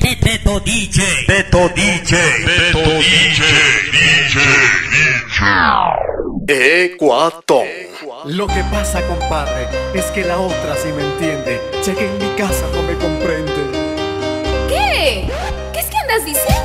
Beto DJ. Beto DJ. Beto DJ. DJ. DJ. Ecuatón. Lo que pasa, compadre, es que la otra sí me entiende. Ya en mi casa no me comprende. ¿Qué? ¿Qué es que andas diciendo?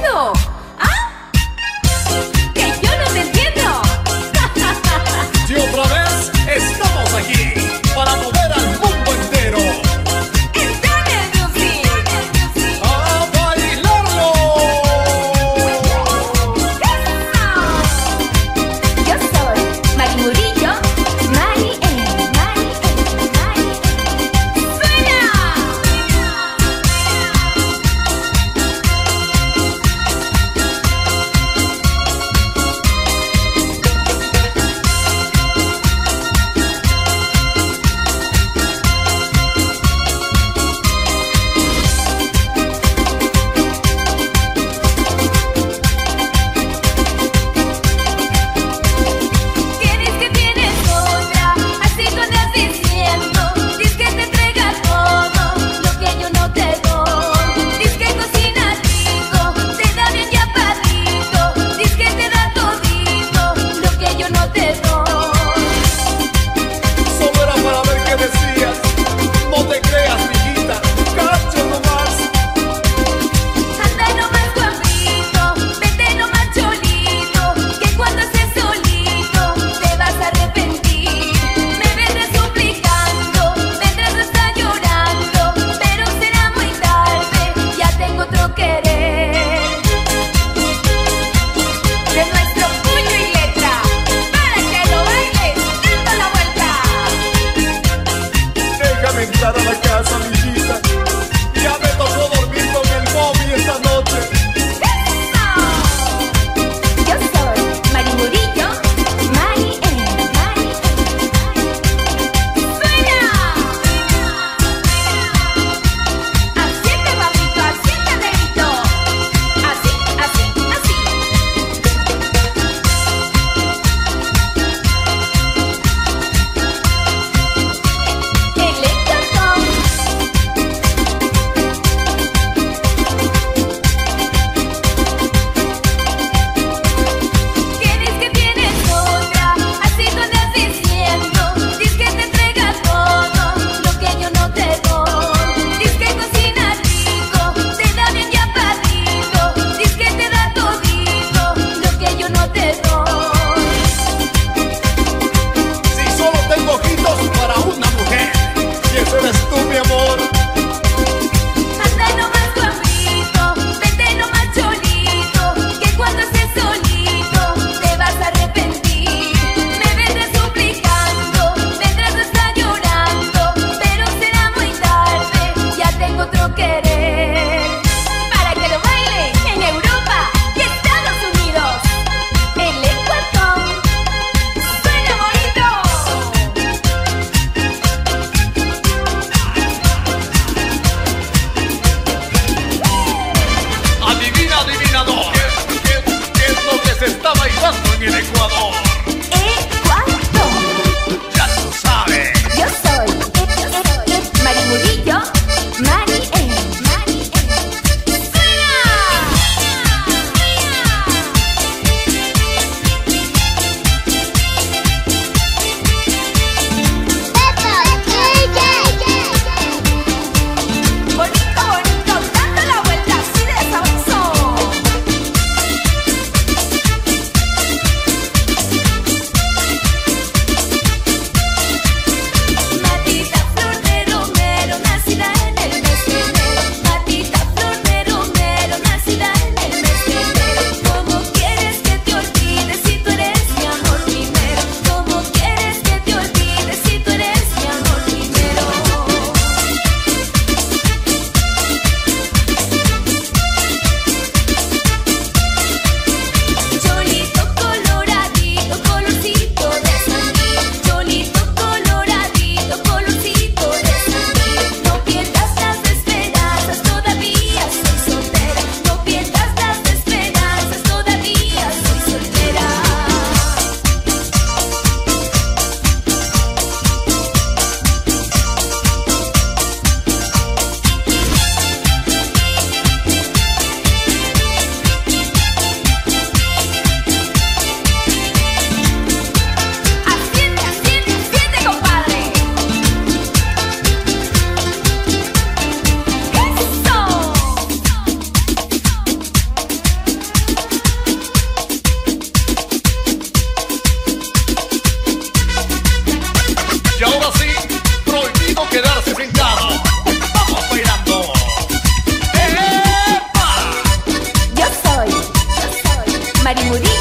Marimuri.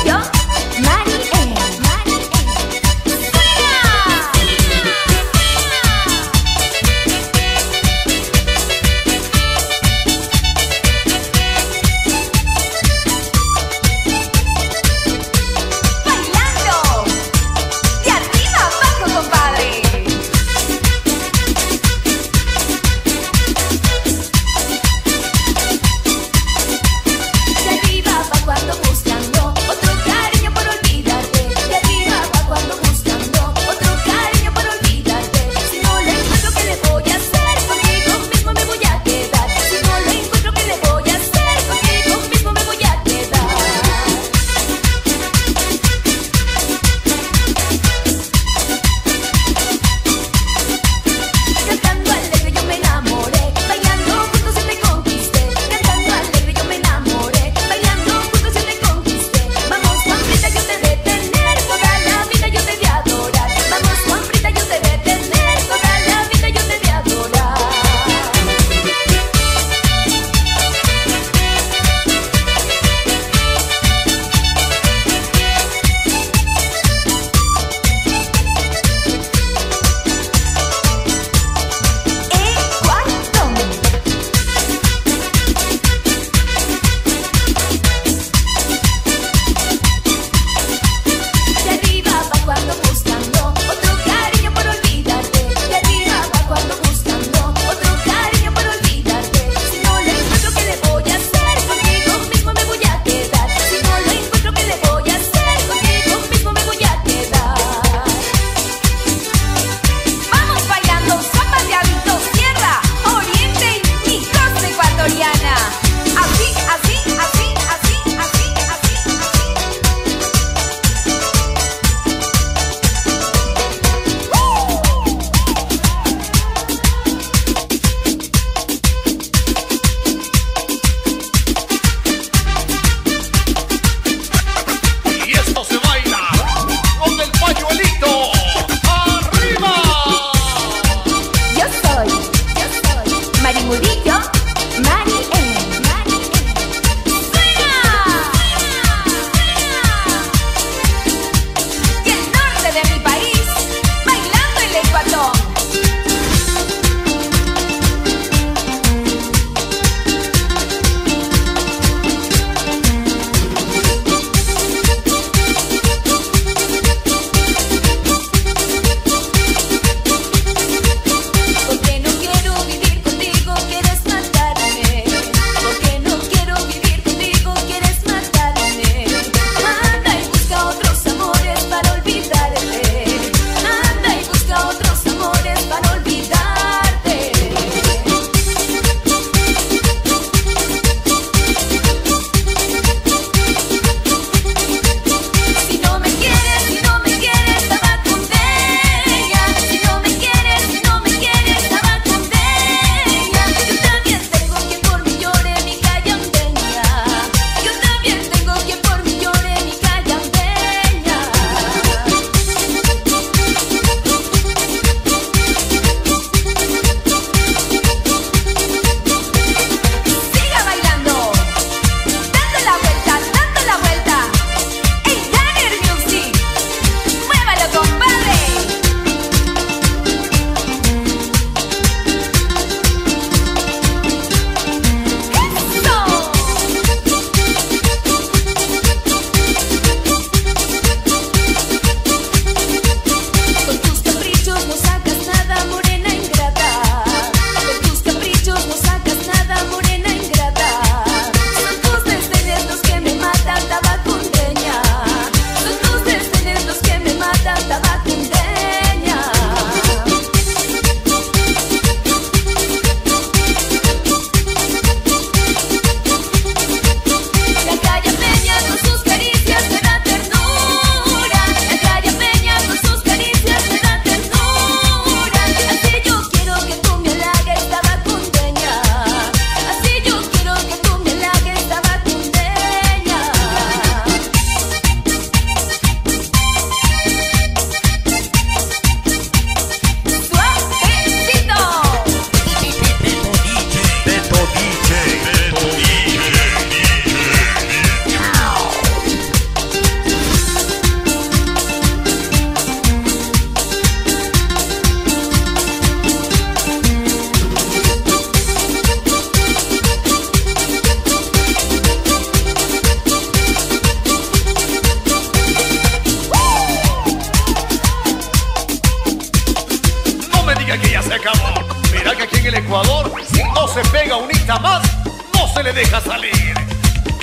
Le deja salir.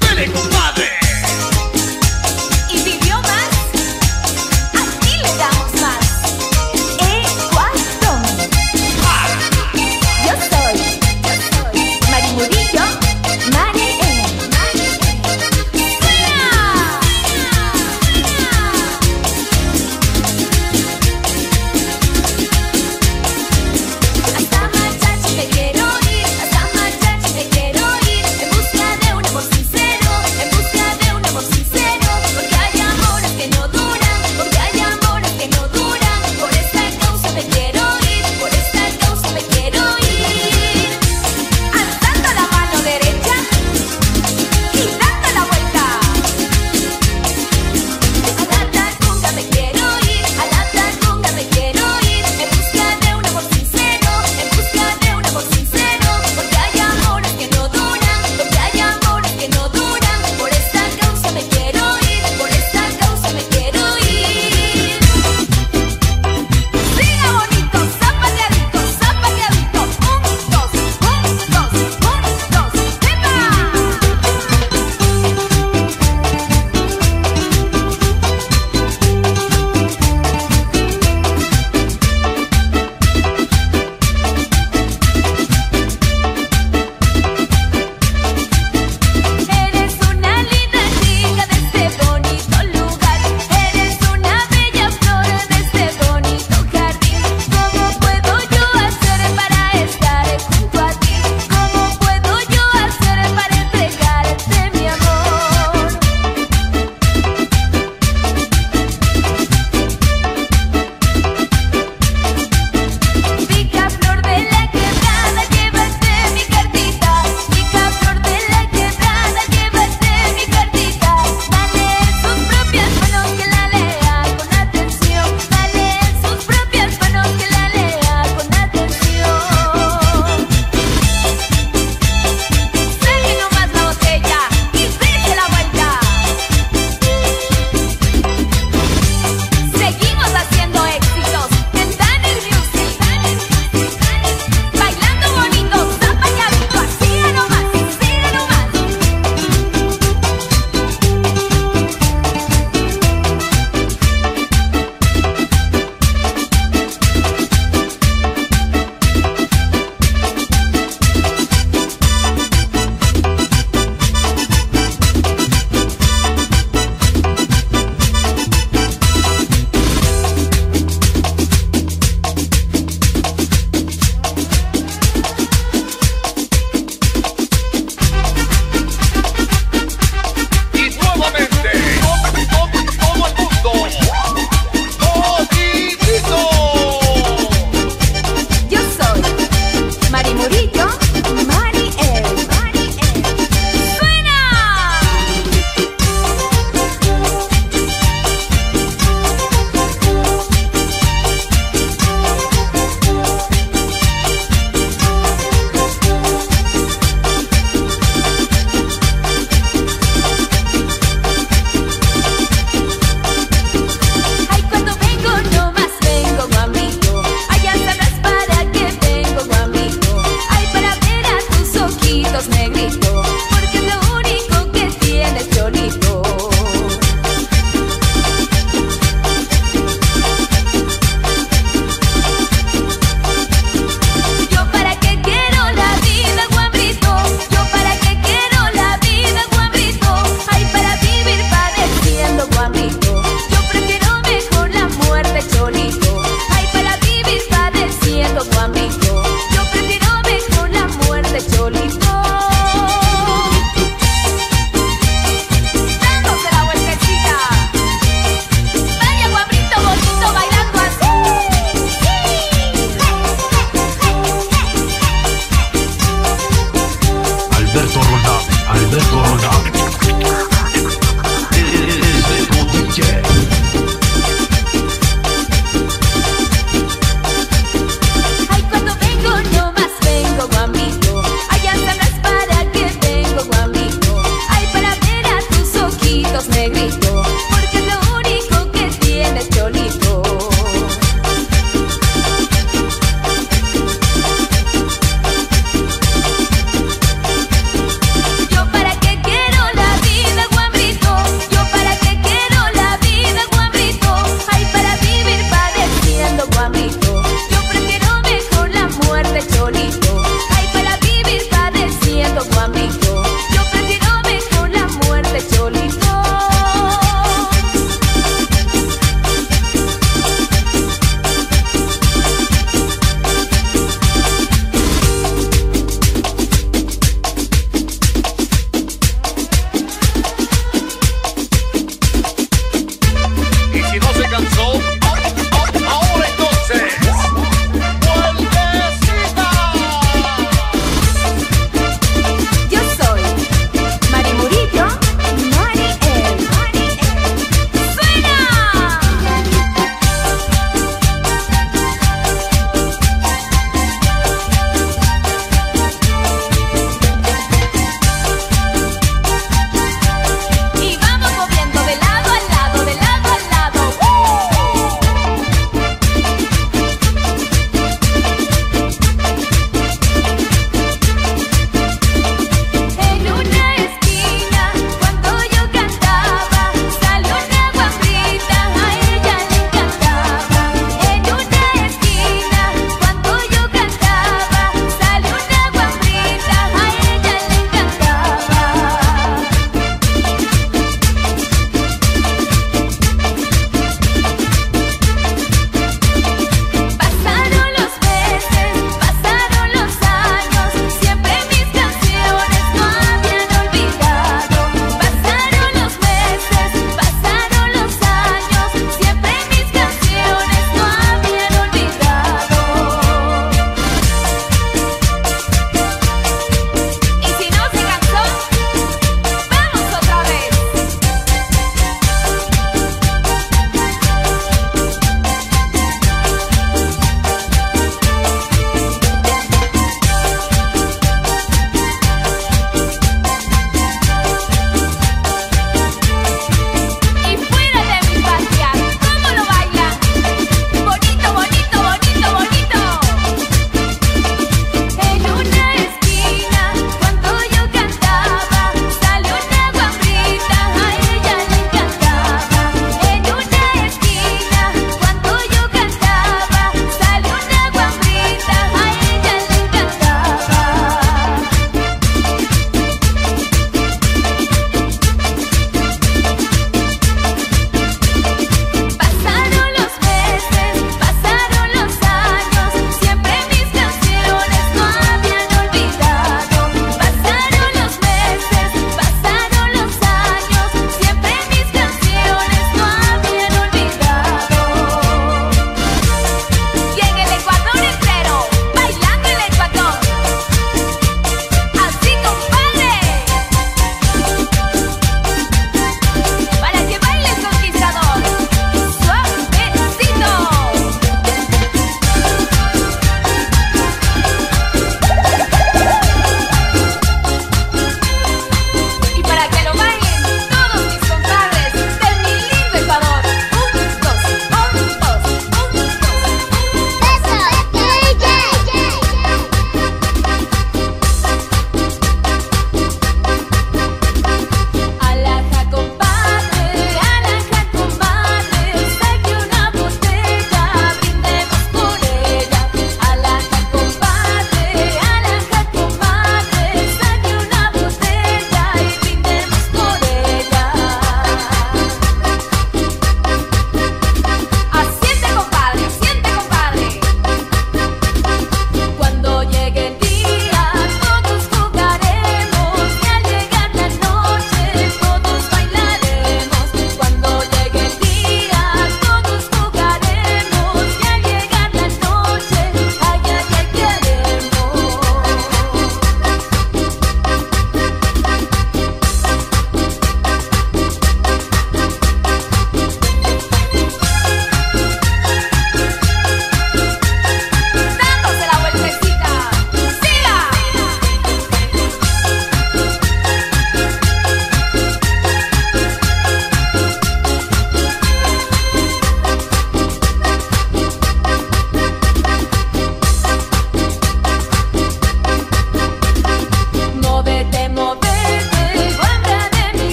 ¡Dele, compadre!